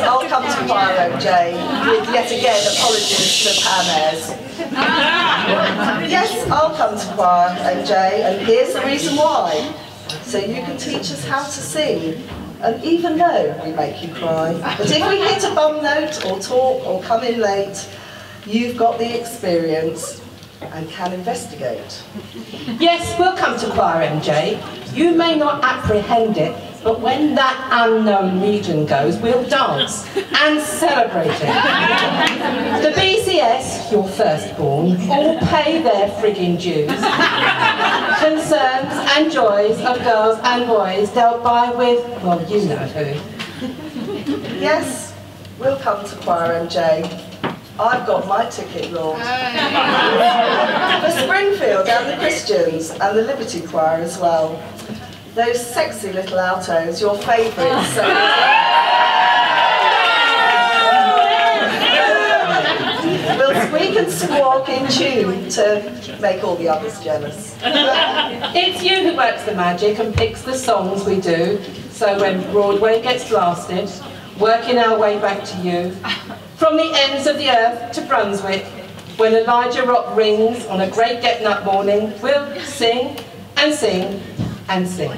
I'll come to choir, MJ, with yet again apologies to Pam Ayres. Yes, I'll come to choir, MJ, and here's the reason why. So you can teach us how to sing, and even though we make you cry, but if we hit a bum note or talk or come in late, you've got the experience and can investigate. Yes, we'll come to choir, MJ. You may not apprehend it, but when that unknown region goes, we'll dance and celebrate it. The BCS, your firstborn, all pay their frigging dues. Concerns and joys of girls and boys dealt by with, well, you know who. Yes, we'll come to choir, MJ. I've got my ticket, Lord. For Springfield and the Christians and the Liberty Choir as well. Those sexy little altos, your favourites. So we'll squeak and squawk in tune to make all the others jealous. It's you who works the magic and picks the songs we do. So when Broadway gets blasted, working our way back to you, from the ends of the earth to Brunswick, when Elijah Rock rings on a great getting up morning, we'll sing and sing and sing.